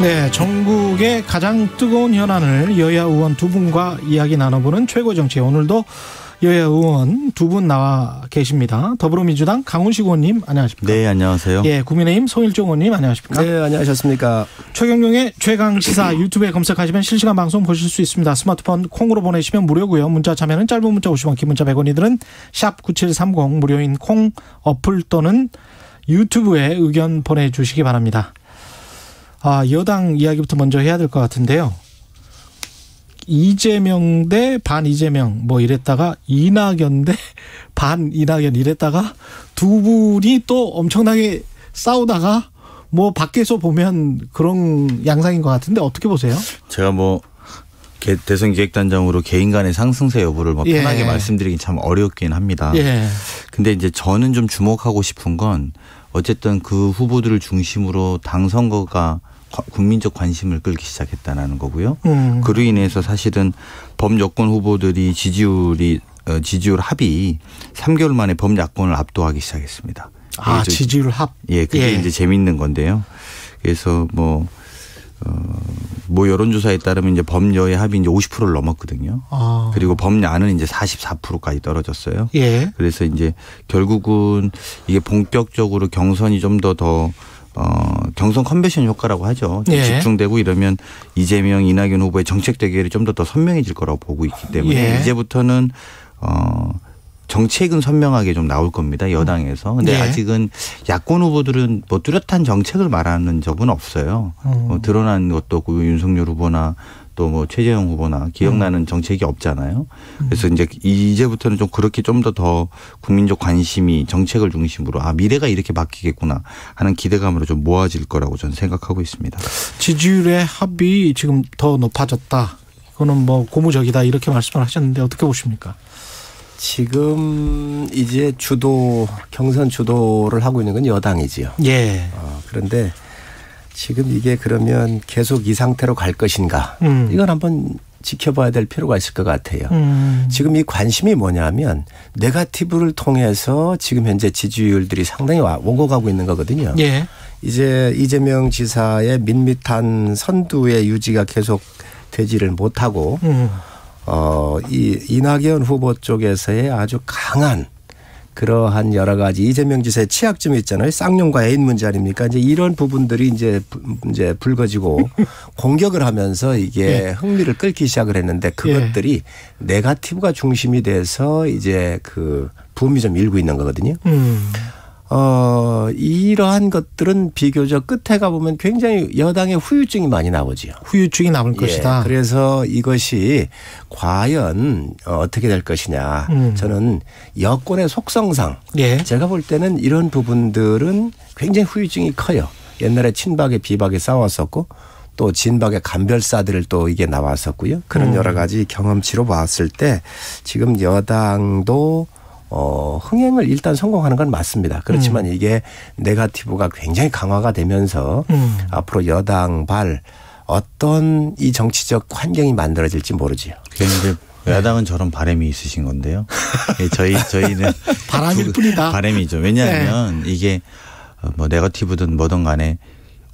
네, 전국의 가장 뜨거운 현안을 여야 의원 두 분과 이야기 나눠보는 최고 정치. 오늘도 여야 의원 두 분 나와 계십니다. 더불어민주당 강훈식 의원님 안녕하십니까? 네, 안녕하세요. 예, 국민의힘 송일종 의원님 안녕하십니까? 네, 안녕하셨습니까? 최경룡의 최강 시사 유튜브에 검색하시면 실시간 방송 보실 수 있습니다. 스마트폰 콩으로 보내시면 무료고요. 문자 참여는 짧은 문자 50원, 긴 문자 100원이 드는 샵9730 무료인 콩 어플 또는 유튜브에 의견 보내주시기 바랍니다. 아, 여당 이야기부터 먼저 해야 될 것 같은데요. 이재명 대 반 이재명 뭐 이랬다가 이낙연 대 반 이낙연 이랬다가 두 분이 또 엄청나게 싸우다가 뭐 밖에서 보면 그런 양상인 것 같은데 어떻게 보세요? 제가 뭐 개- 대선 기획단장으로 개인 간의 상승세 여부를 뭐 예. 편하게 말씀드리긴 참 어렵긴 합니다. 예. 근데 이제 저는 좀 주목하고 싶은 건 어쨌든 그 후보들을 중심으로 당 선거가 과- 국민적 관심을 끌기 시작했다는 거고요. 음. 그로 인해서 사실은 범여권 후보들이 지지율이 어, 지지율 합이 3개월 만에 범야권을 압도하기 시작했습니다. 아, 저- 지지율 합. 예, 그게 예. 이제 재밌는 건데요. 그래서 뭐, 어, 뭐 여론조사에 따르면 이제 범여의 합이 이제 50%를 넘었거든요. 아. 그리고 범야는 이제 44%까지 떨어졌어요. 예. 그래서 이제 결국은 이게 본격적으로 경선이 좀 더더 어, 경선 컨벤션 효과라고 하죠. 좀 예. 집중되고 이러면 이재명, 이낙연 후보의 정책 대결이 좀 더 더 선명해질 거라고 보고 있기 때문에 예. 이제부터는 어, 정책은 선명하게 좀 나올 겁니다. 여당에서. 근데 예. 아직은 야권 후보들은 뭐 뚜렷한 정책을 말하는 적은 없어요. 음. 뭐 드러난 것도 없고 윤석열 후보나 또 뭐 최재형 후보나 음. 기억나는 정책이 없잖아요. 그래서 이제 이제부터는 좀 그렇게 좀더더 국민적 관심이 정책을 중심으로 아 미래가 이렇게 바뀌겠구나 하는 기대감으로 좀 모아질 거라고 저는 생각하고 있습니다. 지지율의 합이 지금 더 높아졌다. 이거는 뭐 고무적이다 이렇게 말씀을 하셨는데 어떻게 보십니까? 지금 이제 주도 경선 주도를 하고 있는 건 여당이지요. 예. 어, 그런데 지금 이게 그러면 계속 이 상태로 갈 것인가? 음. 이건 한번 지켜봐야 될 필요가 있을 것 같아요. 음. 지금 이 관심이 뭐냐면 네가티브를 통해서 지금 현재 지지율들이 상당히 와- 오고 가고 있는 거거든요. 예. 이제 이재명 지사의 밋밋한 선두의 유지가 계속 되지를 못하고 음. 어, 이 이낙연 후보 쪽에서의 아주 강한 그러한 여러 가지 이재명 지사의 취약점이 있잖아요. 쌍용과 애인 문제 아닙니까? 이제 이런 부분들이 이제 부- 이제 불거지고 공격을 하면서 이게 예. 흥미를 끌기 시작을 했는데 그것들이 네가티브가 중심이 돼서 이제 그 붐이 좀 일고 있는 거거든요. 음. 어, 이러한 것들은 비교적 끝에 가보면 굉장히 여당의 후유증이 많이 나오지요. 후유증이 남을 것이다. 예, 그래서 이것이 과연 어, 어떻게 될 것이냐. 음. 저는 여권의 속성상 예. 제가 볼 때는 이런 부분들은 굉장히 후유증이 커요. 옛날에 친박에 비박에 싸웠었고 또 진박의 간별사들을 또 이게 나왔었고요. 그런 음. 여러 가지 경험치로 봤을 때 지금 여당도 어, 흥행을 일단 성공하는 건 맞습니다. 그렇지만 이게 네가티브가 굉장히 강화가 되면서 음. 앞으로 여당 발 어떤 이 정치적 환경이 만들어질지 모르지요. 그런데 네. 야당은 저런 바람이 있으신 건데요. 예, 저희 저희는 바람일 두- 뿐이다. 바람이죠. 왜냐하면 네. 이게 어, 뭐 네거티브든 뭐든 간에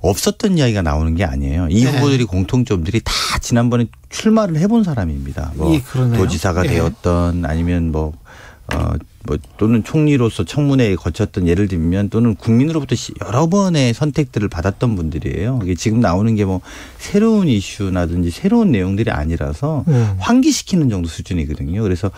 없었던 이야기가 나오는 게 아니에요. 이 네. 후보들이 공통점들이 다 지난번에 출마를 해본 사람입니다. 뭐 예. 도지사가 예. 되었던 아니면 뭐 어, 뭐 또는 총리로서 청문회에 거쳤던 예를 들면 또는 국민으로부터 시- 여러 번의 선택들을 받았던 분들이에요. 이게 지금 나오는 게 뭐 새로운 이슈나든지 새로운 내용들이 아니라서 음. 환기시키는 정도 수준이거든요. 그래서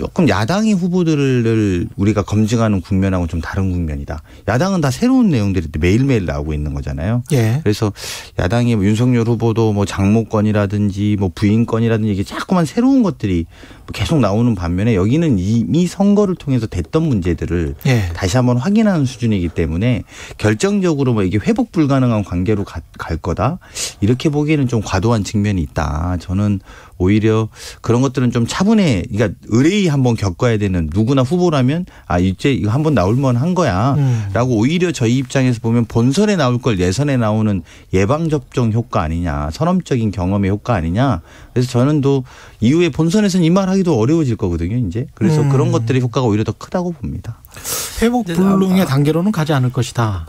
조금 야당의 후보들을 우리가 검증하는 국면하고 좀 다른 국면이다. 야당은 다 새로운 내용들이 매일매일 나오고 있는 거잖아요. 예. 그래서 야당의 뭐 윤석열 후보도 뭐 장모권이라든지 뭐 부인권이라든지 이게 자꾸만 새로운 것들이 뭐 계속 나오는 반면에 여기는 이미 선거를 통해서 됐던 문제들을 예. 다시 한번 확인하는 수준이기 때문에 결정적으로 뭐 이게 회복 불가능한 관계로 가- 갈 거다 이렇게 보기에는 좀 과도한 측면이 있다. 저는 오히려 그런 것들은 좀 차분해. 그러니까 의뢰이 한번 겪어야 되는 누구나 후보라면 아 이제 이거 한번 나올 만 한 거야라고 음. 오히려 저희 입장에서 보면 본선에 나올 걸 예선에 나오는 예방 접종 효과 아니냐 선험적인 경험의 효과 아니냐. 그래서 저는 또 이후에 본선에서는 이 말 하기도 어려워질 거거든요. 이제 그래서 음. 그런 것들의 효과가 오히려 더 크다고 봅니다. 회복 불능의 단계로는 가지 않을 것이다.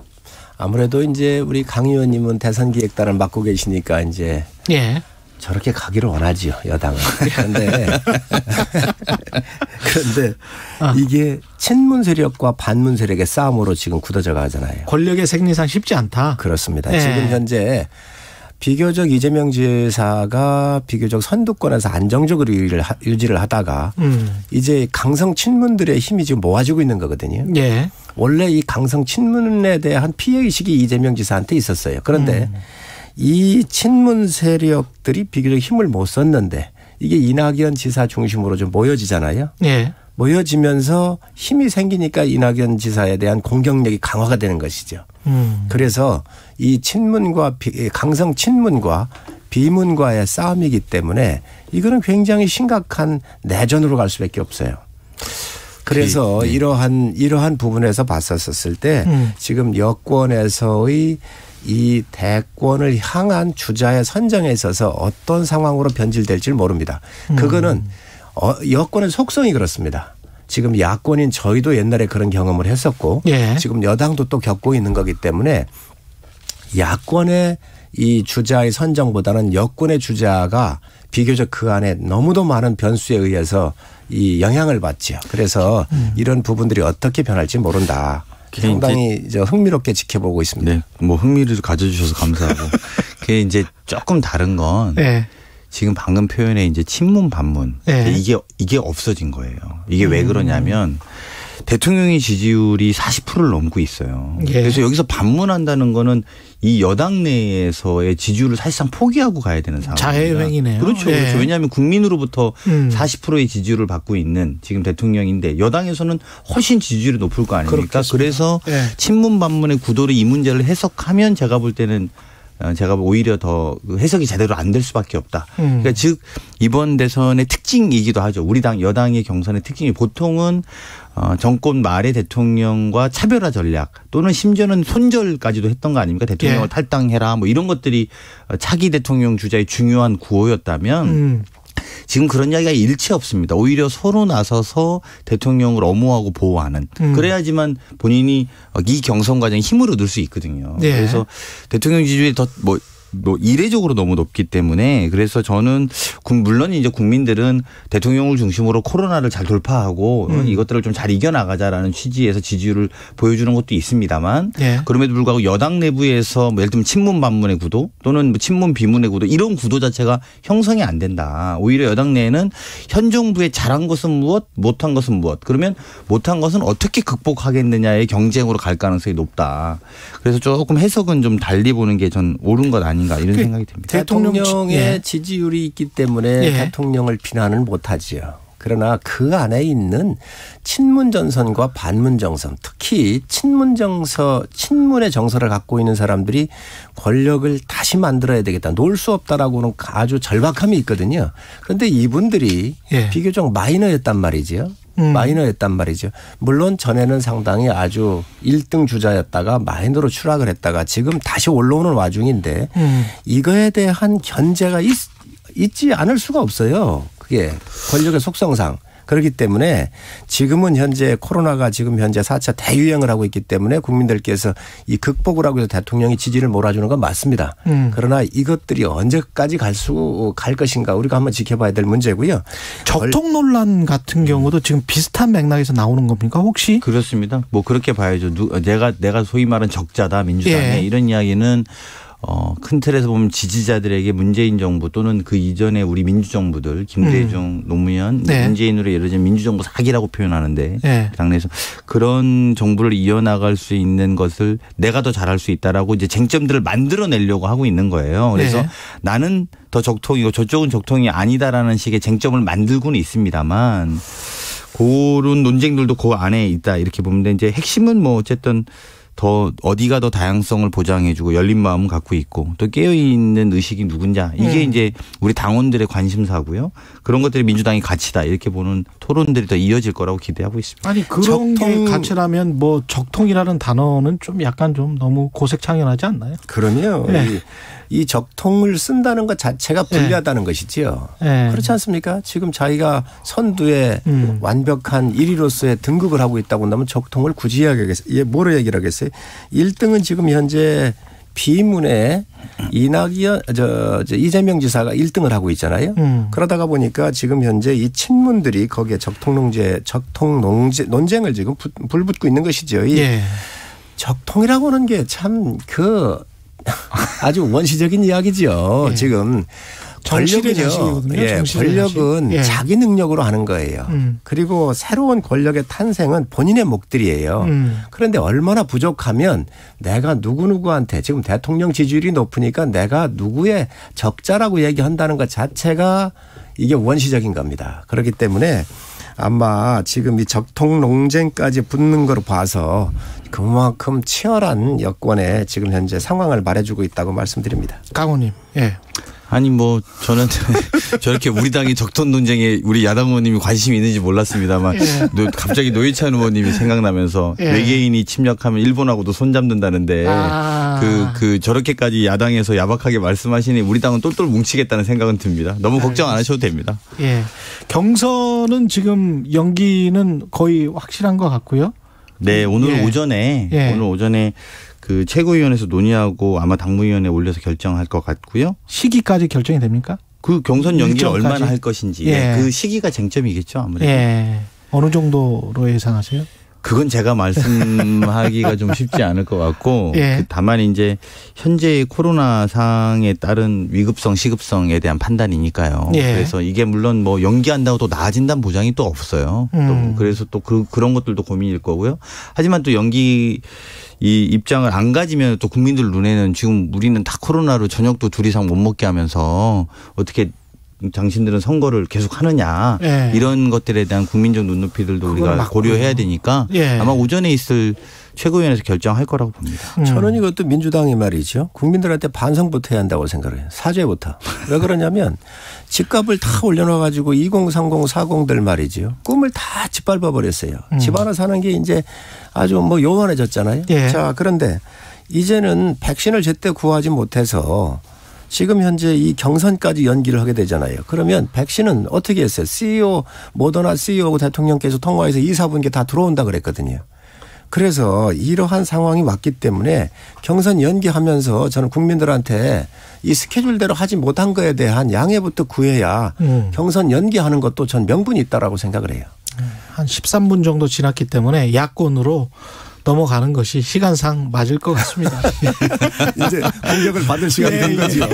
아무래도 이제 우리 강 의원님은 대선 기획단을 맡고 계시니까 이제 예. 저렇게 가기를 원하지요 여당은. 그런데 그런데 아. 이게 친문 세력과 반문 세력의 싸움으로 지금 굳어져 가잖아요. 권력의 생리상 쉽지 않다. 그렇습니다. 예. 지금 현재 비교적 이재명 지사가 비교적 선두권에서 안정적으로 유지를, 하- 유지를 하다가 음. 이제 강성 친문들의 힘이 지금 모아지고 있는 거거든요. 예. 원래 이 강성 친문에 대한 피해 의식이 이재명 지사한테 있었어요. 그런데 음. 이 친문 세력들이 비교적 힘을 못 썼는데 이게 이낙연 지사 중심으로 좀 모여지잖아요. 예. 모여지면서 힘이 생기니까 이낙연 지사에 대한 공격력이 강화가 되는 것이죠. 음. 그래서 이 친문과 비- 강성 친문과 비문과의 싸움이기 때문에 이거는 굉장히 심각한 내전으로 갈 수밖에 없어요. 그래서 이러한 이러한 부분에서 봤었을 때 음. 지금 여권에서의 이 대권을 향한 주자의 선정에 있어서 어떤 상황으로 변질될지 모릅니다. 그거는 어, 여권의 속성이 그렇습니다. 지금 야권인 저희도 옛날에 그런 경험을 했었고 예. 지금 여당도 또 겪고 있는 거기 때문에 야권의 이 주자의 선정보다는 여권의 주자가 비교적 그 안에 너무도 많은 변수에 의해서 이 영향을 받죠. 그래서 이런 부분들이 어떻게 변할지 모른다. 그게 상당히 저 흥미롭게 지켜보고 있습니다. 네. 뭐 흥미를 가져주셔서 감사하고. 그게 이제 조금 다른 건 예. 지금 방금 표현에 이제 친문 반문 네. 이게 이게 없어진 거예요. 이게 음. 왜 그러냐면 대통령의 지지율이 40%를 넘고 있어요. 예. 그래서 여기서 반문한다는 거는 이 여당 내에서의 지지율을 사실상 포기하고 가야 되는 상황입니다. 자해행위네요. 그렇죠. 예. 그렇죠. 왜냐하면 국민으로부터 음. 40%의 지지율을 받고 있는 지금 대통령인데 여당에서는 훨씬 지지율이 높을 거 아닙니까? 그렇겠습니다. 그래서 예. 친문 반문의 구도로 이 문제를 해석하면 제가 볼 때는 어, 제가 오히려 더그 해석이 제대로 안 될 수밖에 없다. 음. 그러니까 즉 이번 대선의 특징이기도 하죠. 우리 당 여당의 경선의 특징이 보통은 어, 정권 말의 대통령과 차별화 전략 또는 심지어는 손절까지도 했던 거 아닙니까? 대통령을 예. 탈당해라 뭐 이런 것들이 어, 차기 대통령 주자의 중요한 구호였다면 음. 지금 그런 이야기가 일치 없습니다. 오히려 서로 나서서 대통령을 엄호하고 보호하는 음. 그래야지만 본인이 이 경선 과정에 힘을 얻을 수 있거든요. 네. 그래서 대통령 지지율이 더뭐 뭐 이례적으로 너무 높기 때문에 그래서 저는 국- 물론 이제 국민들은 대통령을 중심으로 코로나를 잘 돌파하고 음. 이것들을 좀 잘 이겨나가자라는 취지에서 지지율을 보여주는 것도 있습니다만 예. 그럼에도 불구하고 여당 내부에서 뭐 예를 들면 친문 반문의 구도 또는 뭐 친문 비문의 구도 이런 구도 자체가 형성이 안 된다. 오히려 여당 내에는 현 정부의 잘한 것은 무엇, 못한 것은 무엇. 그러면 못한 것은 어떻게 극복하겠느냐의 경쟁으로 갈 가능성이 높다. 그래서 조금 해석은 좀 달리 보는 게 전 옳은 것 아 닌가 이런 그 생각이 듭니다. 대통령 대통령의 예. 지지율이 있기 때문에 예. 대통령을 비난은 못하지요. 그러나 그 안에 있는 친문 전선과 반문 정선, 특히 친문 정서, 친문의 정서를 갖고 있는 사람들이 권력을 다시 만들어야 되겠다. 놓을 수 없다라고는 아주 절박함이 있거든요. 그런데 이분들이 예. 비교적 마이너였단 말이지요. 음. 마이너였단 말이죠. 물론 전에는 상당히 아주 1등 주자였다가 마이너로 추락을 했다가 지금 다시 올라오는 와중인데 음. 이거에 대한 견제가 있, 있지 않을 수가 없어요. 그게 권력의 속성상. 그렇기 때문에 지금은 현재 코로나가 지금 현재 4차 대유행을 하고 있기 때문에 국민들께서 이 극복을 하고 해서 대통령이 지지를 몰아주는 건 맞습니다. 음. 그러나 이것들이 언제까지 갈 수, 갈 것인가 우리가 한번 지켜봐야 될 문제고요. 적통 논란 같은 경우도 지금 비슷한 맥락에서 나오는 겁니까 혹시? 그렇습니다. 뭐 그렇게 봐야죠. 누, 내가 내가 소위 말하는 적자다 민주당에 예. 이런 이야기는 어, 큰 틀에서 보면 지지자들에게 문재인 정부 또는 그 이전에 우리 민주정부들 김대중, 노무현, 음. 네. 문재인으로 예를 들면 민주정부 사기라고 표현하는데 예. 당내에서 그런 정부를 이어나갈 수 있는 것을 내가 더 잘할 수 있다라고 이제 쟁점들을 만들어내려고 하고 있는 거예요. 그래서 네. 나는 더 적통이고 저쪽은 적통이 아니다라는 식의 쟁점을 만들고는 있습니다만 그런 논쟁들도 그 안에 있다 이렇게 보면 돼. 이제 핵심은 뭐 어쨌든 더 어디가 더 다양성을 보장해주고 열린 마음을 갖고 있고 또 깨어 있는 의식이 누군자 이게 음. 이제 우리 당원들의 관심사고요. 그런 것들이 민주당의 가치다 이렇게 보는 토론들이 더 이어질 거라고 기대하고 있습니다. 아니 그런 적통- 게 가치라면 뭐 적통이라는 단어는 좀 약간 좀 너무 고색창연하지 않나요? 그러면 네. 이, 이 적통을 쓴다는 것 자체가 불리하다는 것이지요. 예. 그렇지 않습니까? 지금 자기가 선두에 음. 완벽한 1위로서의 등극을 하고 있다고 한다면 적통을 굳이 이야기하겠어요. 예, 뭐로 얘기를 하겠어요? 1등은 지금 현재 비문에 이낙연 저, 저 이재명 지사가 1등을 하고 있잖아요. 음. 그러다가 보니까 지금 현재 이 친문들이 거기에 적통농제 적통농제 논쟁을 지금 부- 불붙고 있는 것이죠. 이 예. 적통이라고 하는 게 참 그 아주 원시적인 이야기죠. 예. 지금 자식이거든요. 예, 권력은. 예. 자기 능력으로 하는 거예요. 음. 그리고 새로운 권력의 탄생은 본인의 목들이에요. 음. 그런데 얼마나 부족하면 내가 누구누구한테 지금 대통령 지지율이 높으니까 내가 누구의 적자라고 얘기한다는 것 자체가 이게 원시적인 겁니다. 그렇기 때문에 아마 지금 이 적통 논쟁까지 붙는 걸 봐서 그만큼 치열한 여권의 지금 현재 상황을 말해주고 있다고 말씀드립니다. 강호님. 예. 아니 뭐 저는 저렇게 우리 당의 적ton 논쟁에 우리 야당 의원님이 관심이 있는지 몰랐습니다만 예. 노- 갑자기 노회찬 의원님이 생각나면서 예. 외계인이 침략하면 일본하고도 손잡는다는데 아. 그, 그 저렇게까지 야당에서 야박하게 말씀하시니 우리 당은 똘똘 뭉치겠다는 생각은 듭니다. 너무 걱정 안 하셔도 됩니다. 예. 경선은 지금 연기는 거의 확실한 것 같고요. 네, 오늘 예. 오전에 예. 오늘 오전에 그 최고위원회에서 논의하고 아마 당무위원회 에 올려서 결정할 것 같고요. 시기까지 결정이 됩니까? 그 경선 연기를 일정까지? 얼마나 할 것인지 예. 그 시기가 쟁점이겠죠 아무래도. 예. 어느 정도로 예상하세요? 그건 제가 말씀하기가 좀 쉽지 않을 것 같고 예. 그 다만 이제 현재 코로나 상에 따른 위급성 시급성에 대한 판단이니까요. 예. 그래서 이게 물론 뭐 연기한다고 또 나아진다는 보장이 또 없어요. 음. 또 그래서 또 그, 그런 것들도 고민일 거고요. 하지만 또 연기 이 입장을 안 가지면 또 국민들 눈에는 지금 우리는 다 코로나로 저녁도 둘 이상 못 먹게 하면서 어떻게 당신들은 선거를 계속 하느냐 예. 이런 것들에 대한 국민적 눈높이들도 우리가 맞고요. 고려해야 되니까 예. 아마 오전에 있을 최고위원회에서 결정할 거라고 봅니다. 음. 저는 이것도 민주당이 말이죠. 국민들한테 반성부터 해야 한다고 생각을 해요. 사죄부터. 왜 그러냐면 집값을 다 올려놔 가지고 2030, 40들 말이죠. 꿈을 다 짓밟아 버렸어요. 음. 집 하나 사는 게 이제 아주 뭐 요만해졌잖아요. 예. 자, 그런데 이제는 백신을 제때 구하지 못해서 지금 현재 이 경선까지 연기를 하게 되잖아요. 그러면 백신은 어떻게 했어요? CEO, 모더나 CEO하고 대통령께서 통화해서 2, 4분기 다 들어온다 그랬거든요. 그래서 이러한 상황이 왔기 때문에 경선 연기하면서 저는 국민들한테 이 스케줄대로 하지 못한 거에 대한 양해부터 구해야 음. 경선 연기하는 것도 전 명분이 있다라고 생각을 해요. 한 13분 정도 지났기 때문에 야권으로 넘어가는 것이 시간상 맞을 것 같습니다. 이제 공격을 받을 시간이 된 예, 거죠.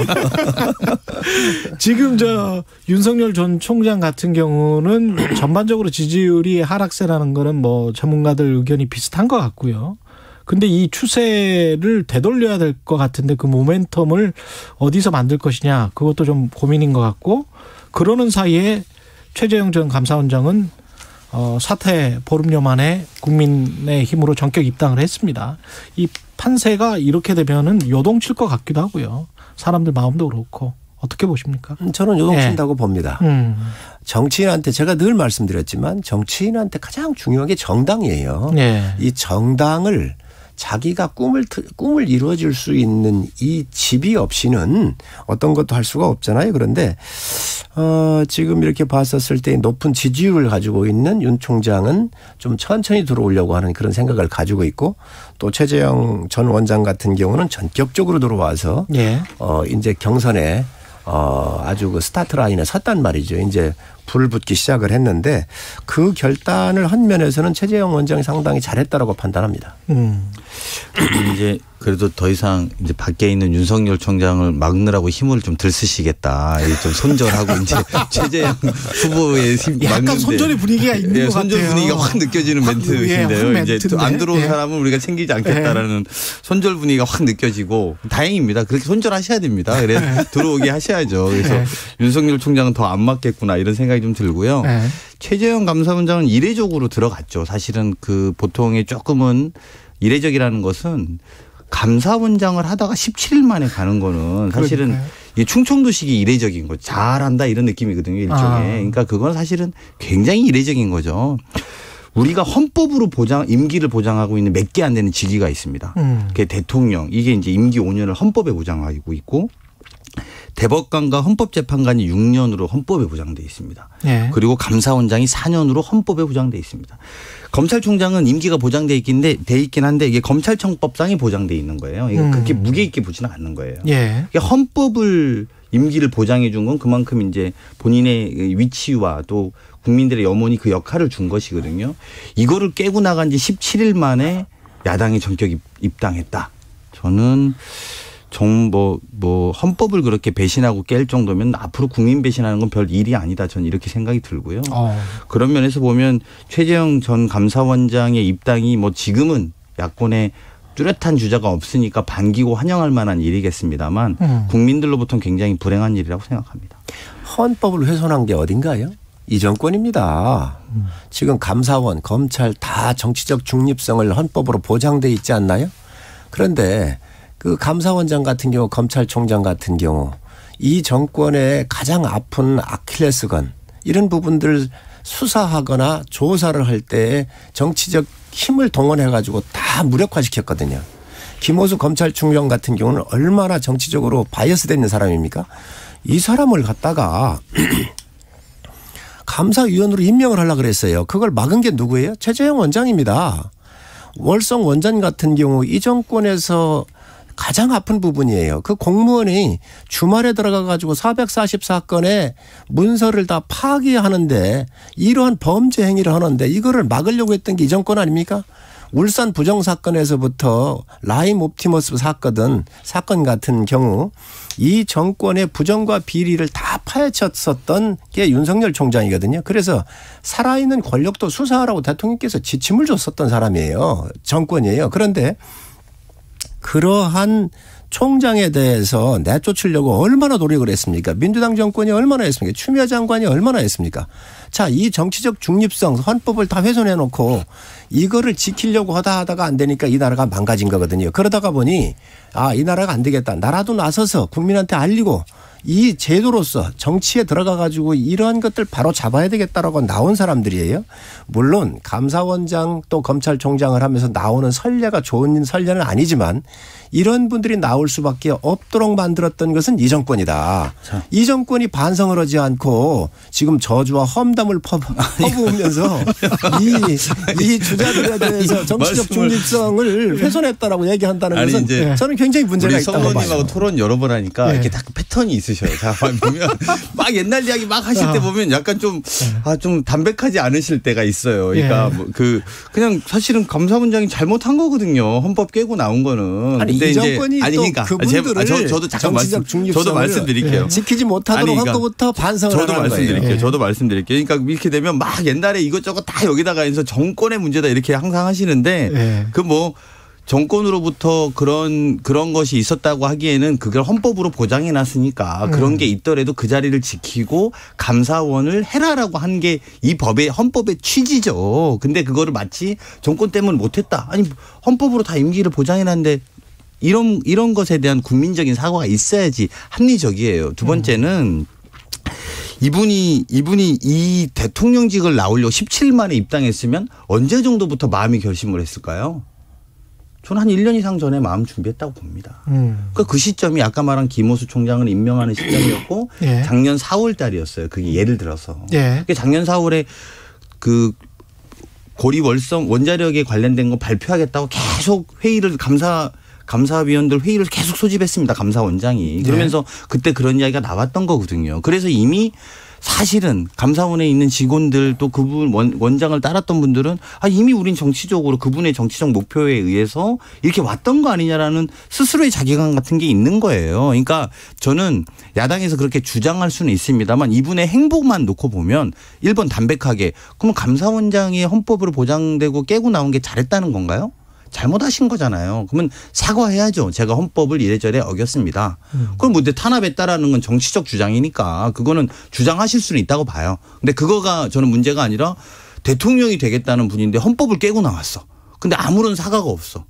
지금 저 윤석열 전 총장 같은 경우는 전반적으로 지지율이 하락세라는 거는 뭐 전문가들 의견이 비슷한 것 같고요. 근데 이 추세를 되돌려야 될 것 같은데 그 모멘텀을 어디서 만들 것이냐 그것도 좀 고민인 것 같고 그러는 사이에 최재형 전 감사원장은 어, 사퇴 보름여 만에 국민의 힘으로 전격 입당을 했습니다. 이 판세가 이렇게 되면은 요동칠 것 같기도 하고요. 사람들 마음도 그렇고 어떻게 보십니까? 음, 저는 요동친다고 봅니다. 음, 정치인한테 제가 늘 말씀드렸지만 정치인한테 가장 중요한 게 정당이에요. 네, 이 정당을 자기가 꿈을 트- 꿈을 이루어질 수 있는 이 집이 없이는 어떤 것도 할 수가 없잖아요. 그런데 어 지금 이렇게 봤었을 때 높은 지지율을 가지고 있는 윤 총장은 좀 천천히 들어오려고 하는 그런 생각을 가지고 있고 또 최재형 전 원장 같은 경우는 전격적으로 들어와서 예, 어 이제 경선에 어 아주 그 스타트 라인에 섰단 말이죠. 이제 불을 붙기 시작을 했는데 그 결단을 한 면에서는 최재형 원장이 상당히 잘했다라고 판단합니다. 음, 이제 그래도 더 이상 이제 밖에 있는 윤석열 총장을 막느라고 힘을 좀들 쓰시겠다. 이좀 손절하고 이제 최재형 후보의 힘 약간 막는데 손절의 분위기가 있는 예, 것 손절 같아요. 분위기가 확 느껴지는 확, 예, 멘트인데요. 확 이제 또안 멘트인데. 들어온 예. 사람은 우리가 챙기지 않겠다라는 손절 분위기가 확 느껴지고 다행입니다. 그렇게 손절하셔야 됩니다. 그래 들어오게 하셔야죠. 그래서 예. 윤석열 총장은 더 안 맞겠구나 이런 생각이 좀 들고요. 네. 최재형 감사원장은 이례적으로 들어갔죠. 사실은 그 보통의 조금은 이례적이라는 것은 감사원장을 하다가 17일 만에 가는 거는 사실은 그러니까요. 이게 충청도식이 이례적인 거 잘한다 이런 느낌이거든요 일종의. 아. 그러니까 그건 사실은 굉장히 이례적인 거죠. 우리가 헌법으로 보장 임기를 보장하고 있는 몇 개 안 되는 직위가 있습니다. 음, 그게 대통령 이게 이제 임기 5년을 헌법에 보장하고 있고 대법관과 헌법재판관이 6년으로 헌법에 보장돼 있습니다. 예. 그리고 감사원장이 4년으로 헌법에 보장돼 있습니다. 검찰총장은 임기가 보장돼 있긴데 돼 있긴 한데 이게 검찰청법상에 보장돼 있는 거예요. 이게 음. 그렇게 무게 있게 보지는 않는 거예요. 예. 이게 헌법을 임기를 보장해 준 건 그만큼 이제 본인의 위치와 또 국민들의 염원이 그 역할을 준 것이거든요. 이거를 깨고 나간 지 17일 만에 야당의 전격 입- 입당했다. 저는 정뭐 뭐 헌법을 그렇게 배신하고 깰 정도면 앞으로 국민 배신하는 건 별 일이 아니다. 저는 이렇게 생각이 들고요. 어. 그런 면에서 보면 최재형 전 감사원장의 입당이 뭐 지금은 야권에 뚜렷한 주자가 없으니까 반기고 환영할 만한 일이겠습니다만 음. 국민들로부터는 굉장히 불행한 일이라고 생각합니다. 헌법을 훼손한 게 어딘가요? 이 정권입니다. 지금 감사원, 검찰 다 정치적 중립성을 헌법으로 보장돼 있지 않나요? 그런데 그 감사원장 같은 경우, 검찰총장 같은 경우 이 정권의 가장 아픈 아킬레스건 이런 부분들 수사하거나 조사를 할때 정치적 힘을 동원해 가지고 다 무력화시켰거든요. 김오수 검찰총장 같은 경우는 얼마나 정치적으로 bias 되는 사람입니까? 이 사람을 갖다가 감사위원으로 임명을 하려고 그랬어요. 그걸 막은 게 누구예요? 최재형 원장입니다. 월성 원전 같은 경우 이 정권에서 가장 아픈 부분이에요. 그 공무원이 주말에 들어가 가지고 444건의 문서를 다 파기하는데 이러한 범죄 행위를 하는데 이거를 막으려고 했던 게 이 정권 아닙니까? 울산 부정 사건에서부터 라임 옵티머스 사건 사건 같은 경우 이 정권의 부정과 비리를 다 파헤쳤었던 게 윤석열 총장이거든요. 그래서 살아있는 권력도 수사하라고 대통령께서 지침을 줬었던 사람이에요. 정권이에요. 그런데 그러한 총장에 대해서 내쫓으려고 얼마나 노력을 했습니까? 민주당 정권이 얼마나 했습니까? 추미애 장관이 얼마나 했습니까? 자, 이 정치적 중립성, 헌법을 다 훼손해 놓고 이거를 지키려고 하다 하다가 안 되니까 이 나라가 망가진 거거든요. 그러다가 보니 아, 이 나라가 안 되겠다. 나라도 나서서 국민한테 알리고 이 제도로서 정치에 들어가 가지고 이러한 것들 바로 잡아야 되겠다라고 나온 사람들이에요. 물론 감사원장 또 검찰총장을 하면서 나오는 선례가 좋은 선례는 아니지만 이런 분들이 나올 수밖에 없도록 만들었던 것은 이 정권이다. 이 정권이 반성을 하지 않고 지금 저주와 험담을 퍼- 퍼부으면서 이, 이 주자들에 대해서 정치적 중립성을 훼손했다라고 얘기한다는 것은 이제 저는 굉장히 문제가 있다고 봐요. 성모님하고 토론 여러 번 하니까 네. 이렇게 딱 패턴이 있으셔요. 자 보면 막 옛날 이야기 막 하실 때 아. 보면 약간 좀 아 좀 담백하지 않으실 때가 있어요. 그러니까 예. 뭐 그 그냥 사실은 감사원장이 잘못한 거거든요. 헌법 깨고 나온 거는. 아니, 이 정권이 또 그분들을 아, 저, 저도 잠깐 말씀 저도 말씀드릴게요. 지키지 못하도록 아니, 한 그러니까 것부터 반성을 저도 말씀드릴게요. 예. 저도 말씀드릴게요. 그러니까 이렇게 되면 막 옛날에 이것저것 다 여기다가 해서 정권의 문제다 이렇게 항상 하시는데 예. 그뭐 정권으로부터 그런 그런 것이 있었다고 하기에는 그걸 헌법으로 보장해 놨으니까 그런 음. 게 있더라도 그 자리를 지키고 감사원을 해라라고 한 게 이 법의 헌법의 취지죠. 근데 그거를 마치 정권 때문에 못했다. 아니 헌법으로 다 임기를 보장해 놨는데 이런 이런 것에 대한 국민적인 사과가 있어야지 합리적이에요. 두 번째는 이분이 이분이 이 대통령직을 나오려고 17일 만에 입당했으면 언제 정도부터 마음이 결심을 했을까요? 저는 한 1년 이상 전에 마음 준비했다고 봅니다. 음. 그러니까 그 시점이 아까 말한 김호수 총장을 임명하는 시점이었고 예. 작년 4월 달이었어요. 그게 예를 들어서. 예. 그게 작년 4월에 그 고리 월성 원자력에 관련된 거 발표하겠다고 계속 회의를 감사 감사위원들 회의를 계속 소집했습니다. 감사원장이. 그러면서 그때 그런 이야기가 나왔던 거거든요. 그래서 이미 사실은 감사원에 있는 직원들 또 그분 원, 원장을 따랐던 분들은 아 이미 우린 정치적으로 그분의 정치적 목표에 의해서 이렇게 왔던 거 아니냐라는 스스로의 자괴감 같은 게 있는 거예요. 그러니까 저는 야당에서 그렇게 주장할 수는 있습니다만 이분의 행복만 놓고 보면 1번 담백하게 그럼 감사원장이 헌법으로 보장되고 깨고 나온 게 잘했다는 건가요? 잘못하신 거잖아요. 그러면 사과해야죠. 제가 헌법을 이래저래 어겼습니다. 그럼 뭐 탄압했다라는 건 정치적 주장이니까 그거는 주장하실 수는 있다고 봐요. 근데 그거가 저는 문제가 아니라 대통령이 되겠다는 분인데 헌법을 깨고 나왔어. 근데 아무런 사과가 없어.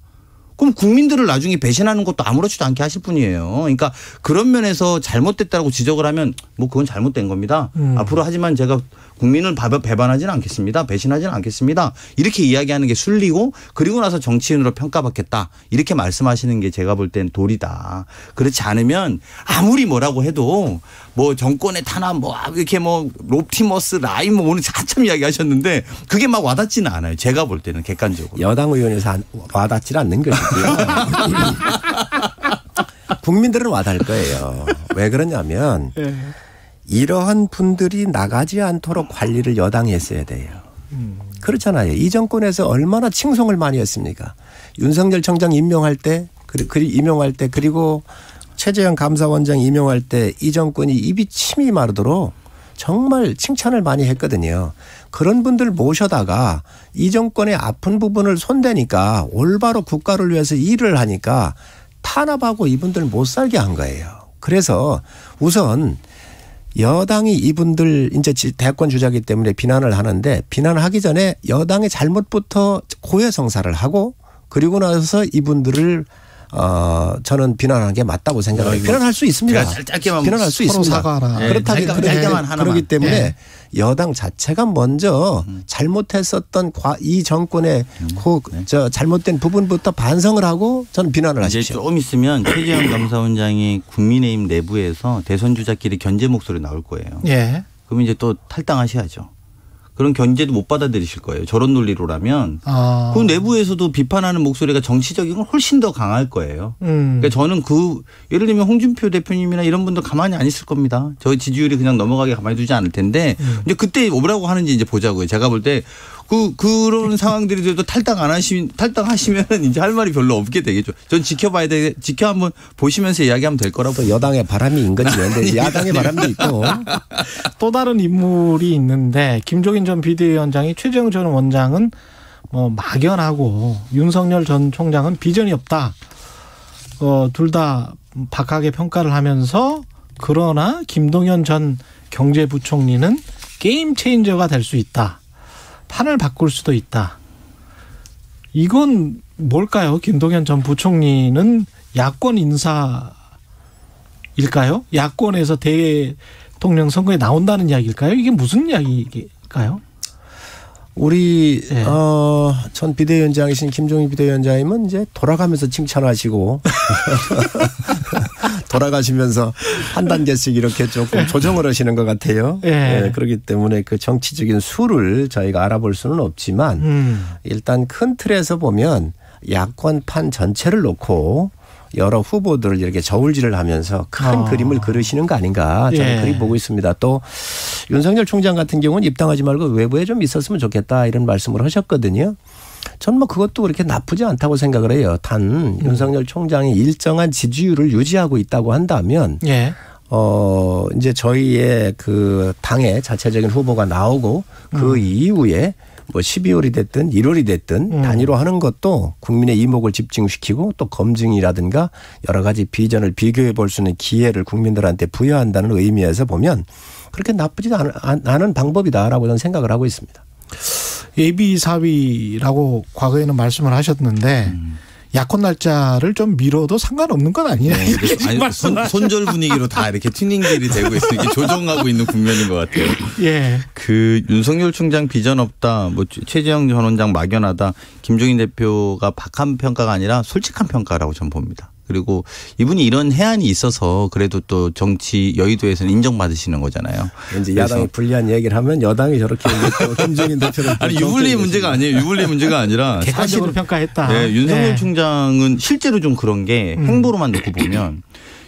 그럼 국민들을 나중에 배신하는 것도 아무렇지도 않게 하실 분이에요. 그러니까 그런 면에서 잘못됐다고 지적을 하면 뭐 그건 잘못된 겁니다. 음. 앞으로 하지만 제가 국민을 바- 배반하지는 않겠습니다. 배신하지는 않겠습니다. 이렇게 이야기하는 게 순리고 그리고 나서 정치인으로 평가받겠다. 이렇게 말씀하시는 게 제가 볼 땐 도리다. 그렇지 않으면 아무리 뭐라고 해도 뭐 정권의 탄압 뭐 이렇게 뭐 롭티머스 라인 뭐 오늘 한참 이야기하셨는데 그게 막 와닿지는 않아요. 제가 볼 때는 객관적으로. 여당 의원에서 안- 와닿질 않는 것이고요. 국민들은 와닿을 거예요. 왜 그러냐면 예. 이러한 분들이 나가지 않도록 관리를 여당이 했어야 돼요. 그렇잖아요. 이 정권에서 얼마나 칭송을 많이 했습니까? 윤석열 청장 임명할 때, 그리, 그리 임명할 때, 그리고 최재형 감사원장 임명할 때 이 정권이 입이 침이 마르도록 정말 칭찬을 많이 했거든요. 그런 분들 모셔다가 이 정권의 아픈 부분을 손대니까 올바로 국가를 위해서 일을 하니까 탄압하고 이분들 못 살게 한 거예요. 그래서 우선 여당이 이분들 이제 지- 대권 주자기 때문에 비난을 하는데 비난하기 전에 여당의 잘못부터 고해성사를 하고 그리고 나서 이분들을 어 저는 비난하는 게 맞다고 생각해요. 비난할 수 있습니다. 비난할 수 있습니다. 사과하라. 예, 그렇다기 짧게- 그렇기 때문에- 하나만. 그렇기 때문에 예. 여당 자체가 먼저 잘못했었던 과- 이 정권의 그저 잘못된 부분부터 반성을 하고 저는 비난을 이제 하십시오. 조금 있으면 최재형 감사원장이 국민의힘 내부에서 대선 주자끼리 견제 목소리 나올 거예요. 예. 그럼 이제 또 탈당하셔야죠. 그런 견제도 못 받아들이실 거예요. 저런 논리로라면 아. 그 내부에서도 비판하는 목소리가 정치적인 건 훨씬 더 강할 거예요. 음. 그러니까 저는 그 예를 들면 홍준표 대표님이나 이런 분들 가만히 안 있을 겁니다. 저희 지지율이 그냥 넘어가게 가만히 두지 않을 텐데 음. 이제 그때 뭐라고 하는지 이제 보자고요. 제가 볼 때 그 그런 상황들이 돼도 탈당 안 하시 탈당하시면은 이제 할 말이 별로 없게 되겠죠. 전 지켜봐야 돼. 지켜 한번 보시면서 이야기하면 될 거라고 또 여당의 바람이 인 거지. 근데 야당의 바람도 있고. 또 다른 인물이 있는데 김종인 전 비대위원장이 최재형 전 원장은 뭐 막연하고 윤석열 전 총장은 비전이 없다. 어, 둘 다 박하게 평가를 하면서 그러나 김동연 전 경제부총리는 게임 체인저가 될 수 있다. 판을 바꿀 수도 있다. 이건 뭘까요? 김동연 전 부총리는 야권 인사일까요? 야권에서 대통령 선거에 나온다는 이야기일까요? 이게 무슨 이야기일까요? 우리 네. 어전 비대위원장이신 김종인 비대위원장님은 이제 돌아가면서 칭찬하시고 돌아가시면서 한 단계씩 이렇게 조금 조정을 하시는 것 같아요. 네. 예, 그렇기 때문에 그 정치적인 수를 저희가 알아볼 수는 없지만 음. 일단 큰 틀에서 보면 야권판 전체를 놓고 여러 후보들을 이렇게 저울질을 하면서 큰 아. 그림을 그리시는 거 아닌가 저는 예. 그리 보고 있습니다. 또 윤석열 총장 같은 경우는 입당하지 말고 외부에 좀 있었으면 좋겠다 이런 말씀을 하셨거든요. 저는 뭐 그것도 그렇게 나쁘지 않다고 생각을 해요. 단 윤석열 총장이 일정한 지지율을 유지하고 있다고 한다면 예. 어, 이제 저희의 그 당의 자체적인 후보가 나오고 그 이후에 뭐 12월이 됐든 1월이 됐든 음. 단위로 하는 것도 국민의 이목을 집중시키고 또 검증이라든가 여러 가지 비전을 비교해 볼 수 있는 기회를 국민들한테 부여한다는 의미에서 보면 그렇게 나쁘지 않은 방법이다라고 저는 생각을 하고 있습니다. 예비 사위라고 과거에는 말씀을 하셨는데 야권 날짜를 좀 미뤄도 상관없는 건 아니냐 네, 이렇게 그래서 아니, 손, 손절 분위기로 다 이렇게 튜닝들이 되고 이게 조정하고 있는 국면인 것 같아요. 예. 그 윤석열 총장 비전 없다, 뭐 최재형 전 원장 막연하다, 김종인 대표가 박한 평가가 아니라 솔직한 평가라고 저는 봅니다. 그리고 이분이 이런 해안이 있어서 그래도 또 정치 여의도에서는 인정받으시는 거잖아요. 이제 그래서- 야당이 불리한 얘기를 하면 여당이 저렇게 또 김종인 대표를 아니 또 유불리 문제가 아니에요. 유불리 문제가 아니라 객관적으로 평가했다. 네, 윤석열 네. 총장은 실제로 좀 그런 게 음. 행보로만 놓고 보면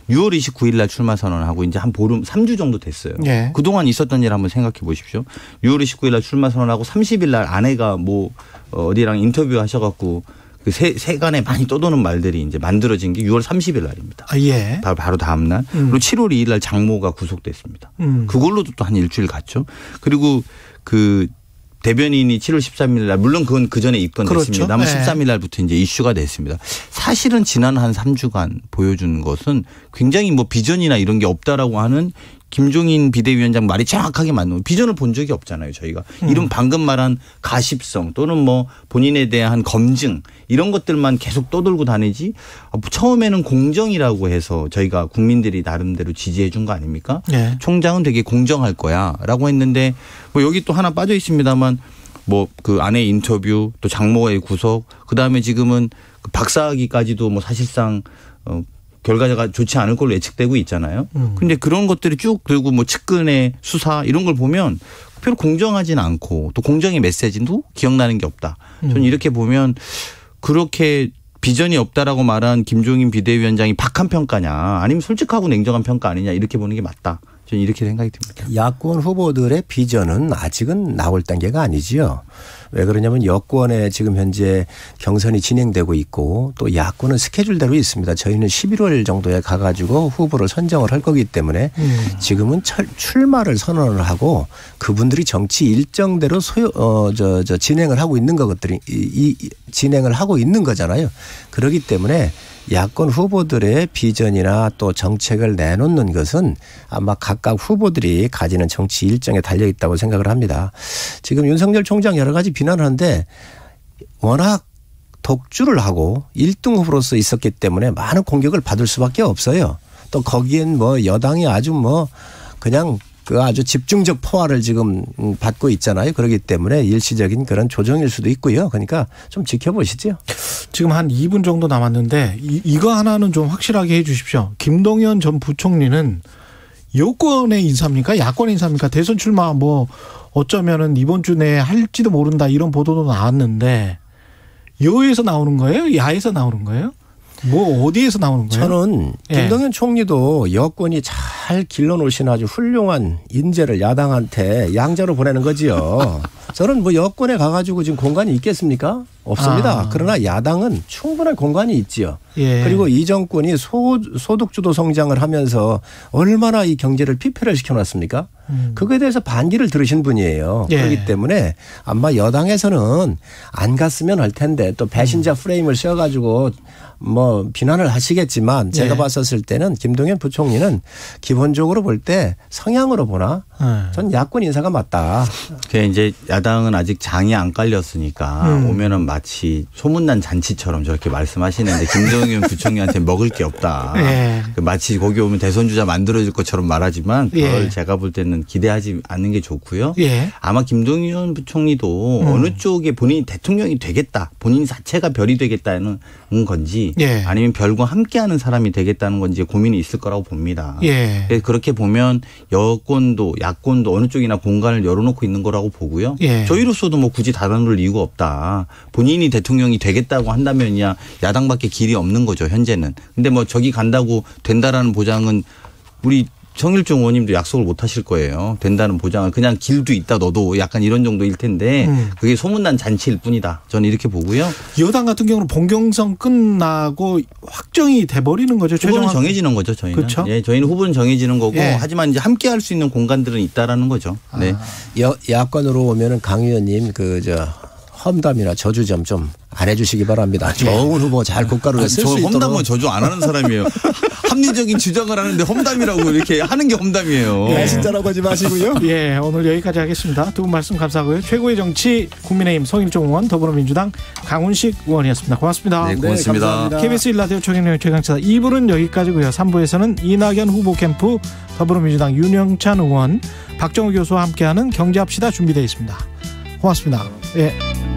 6월 29일 날 출마 선언하고 이제 한 보름 3주 정도 됐어요. 예. 그동안 있었던 일 한번 생각해 보십시오. 6월 29일 날 출마 선언하고 30일 날 아내가 뭐 어, 어디랑 인터뷰 하셔 갖고 그 세, 세간에 많이 떠도는 말들이 이제 만들어진 게 6월 30일 날입니다. 아, 예. 바로, 바로 다음 날. 음. 그리고 7월 2일 날 장모가 구속됐습니다. 음. 그걸로도 또 한 일주일 갔죠. 그리고 그 대변인이 7월 13일 날 물론 그건 그 전에 입건됐습니다. 그렇죠. 네. 13일 날부터 이제 이슈가 됐습니다. 사실은 지난 한 3주간 보여준 것은 굉장히 뭐 비전이나 이런 게 없다라고 하는 김종인 비대위원장 말이 정확하게 맞는 비전을 본 적이 없잖아요. 저희가 음. 이런 방금 말한 가십성 또는 뭐 본인에 대한 검증 이런 것들만 계속 떠돌고 다니지 어, 처음에는 공정이라고 해서 저희가 국민들이 나름대로 지지해 준 거 아닙니까? 예. 총장은 되게 공정할 거야라고 했는데 뭐 여기 또 하나 빠져 있습니다만 뭐 그 안에 인터뷰 또 장모의 구속 그다음에 지금은 그 박사학위까지도 뭐 사실상 어 결과가 좋지 않을 걸로 예측되고 있잖아요. 음. 근데 그런 것들이 쭉 들고 뭐 측근의 수사 이런 걸 보면 별로 공정하진 않고 또 공정의 메시지도 기억나는 게 없다. 저는 음. 이렇게 보면 그렇게 비전이 없다라고 말한 김종인 비대위원장이 박한 평가냐 아니면 솔직하고 냉정한 평가 아니냐 이렇게 보는 게 맞다. 저는 이렇게 생각이 듭니다. 야권 후보들의 비전은 아직은 나올 단계가 아니지요. 왜 그러냐면 여권에 지금 현재 경선이 진행되고 있고 또 야권은 스케줄대로 있습니다. 저희는 11월 정도에 가가지고 후보를 선정을 할 거기 때문에 음. 지금은 철, 출마를 선언을 하고 그분들이 정치 일정대로 소요 어저 저 진행을 하고 있는 것들이 이, 이 진행을 하고 있는 거잖아요. 그렇기 때문에 야권 후보들의 비전이나 또 정책을 내놓는 것은 아마 각각 후보들이 가지는 정치 일정에 달려 있다고 생각을 합니다. 지금 윤석열 총장 여러 가지 비난하는데 워낙 독주를 하고 1등 후보로서 있었기 때문에 많은 공격을 받을 수밖에 없어요. 또 거기엔 뭐 여당이 아주 뭐 그냥 그 아주 집중적 포화를 지금 음, 받고 있잖아요. 그렇기 때문에 일시적인 그런 조정일 수도 있고요. 그러니까 좀 지켜보시죠. 지금 한 2분 정도 남았는데 이, 이거 하나는 좀 확실하게 해 주십시오. 김동연 전 부총리는 여권의 인사입니까? 야권의 인사입니까? 대선 출마 뭐 어쩌면은 이번 주 내에 할지도 모른다 이런 보도도 나왔는데 여에서 나오는 거예요? 야에서 나오는 거예요? 뭐 어디에서 나오는 거예요? 저는 예. 김동연 총리도 여권이 잘 길러놓으신 아주 훌륭한 인재를 야당한테 양자로 보내는 거지요. 저는 뭐 여권에 가가지고 지금 공간이 있겠습니까? 없습니다. 아. 그러나 야당은 충분한 공간이 있지요. 예. 그리고 이 정권이 소, 소득주도 성장을 하면서 얼마나 이 경제를 피폐를 시켜놨습니까? 음. 그거에 대해서 반기를 들으신 분이에요. 예. 그렇기 때문에 아마 여당에서는 안 갔으면 할 텐데 또 음. 배신자 프레임을 씌워가지고 뭐 비난을 하시겠지만 제가 예. 봤었을 때는 김동연 부총리는 기본적으로 볼 때 성향으로 보나 예. 전 야권 인사가 맞다. 그 이제 야당은 아직 장이 안 깔렸으니까 음. 오면은 마치 소문난 잔치처럼 저렇게 말씀하시는데 김정은 부총리한테 먹을 게 없다. 예. 그 마치 거기 오면 대선 주자 만들어질 것처럼 말하지만 그걸 예. 제가 볼 때는 기대하지 않는 게 좋고요. 예. 아마 김동연 부총리도 음. 어느 쪽에 본인이 대통령이 되겠다, 본인 자체가 별이 되겠다는 건지 예. 아니면 별과 함께하는 사람이 되겠다는 건지 고민이 있을 거라고 봅니다. 예. 그래서 그렇게 보면 여권도 야권도 어느 쪽이나 공간을 열어놓고 있는 거라고 보고요. 예. 저희로서도 뭐 굳이 다단을 이유가 없다. 본인이 대통령이 되겠다고 한다면야 야당밖에 길이 없는 거죠 현재는. 근데 뭐 저기 간다고 된다라는 보장은 우리 정일종 의원님도 약속을 못 하실 거예요. 된다는 보장은 그냥 길도 있다 너도 약간 이런 정도일 텐데 음. 그게 소문난 잔치일 뿐이다. 저는 이렇게 보고요. 여당 같은 경우는 본경선 끝나고 확정이 돼 버리는 거죠. 후보는 최종 정해지는 거죠 저희는. 그렇죠. 예, 저희는 후보는 정해지는 거고 예. 하지만 이제 함께 할 수 있는 공간들은 있다라는 거죠. 네. 아. 여, 야권으로 오면은 강 의원님 그 저 험담이나 저주점 좀안 해주시기 바랍니다. 좋은 후보 잘 국가로 아니, 쓸저수 있도록. 험담은 저주 안 하는 사람이에요. 합리적인 주장을 하는데 험담이라고 이렇게 하는 게 험담이에요. 예. 배신자라고 하지 마시고요. 예, 오늘 여기까지 하겠습니다. 두 분 말씀 감사하고요. 최고의 정치 국민의힘 성일종 의원, 더불어민주당 강훈식 의원이었습니다. 고맙습니다. 네, 고맙습니다. 감사합니다. KBS 일라디오 최경영 최강차다 2부는 여기까지고요. 3부에서는 이낙연 후보 캠프 더불어민주당 윤영찬 의원, 박정우 교수와 함께하는 경제합시다 준비되어 있습니다. 고맙습니다. 예.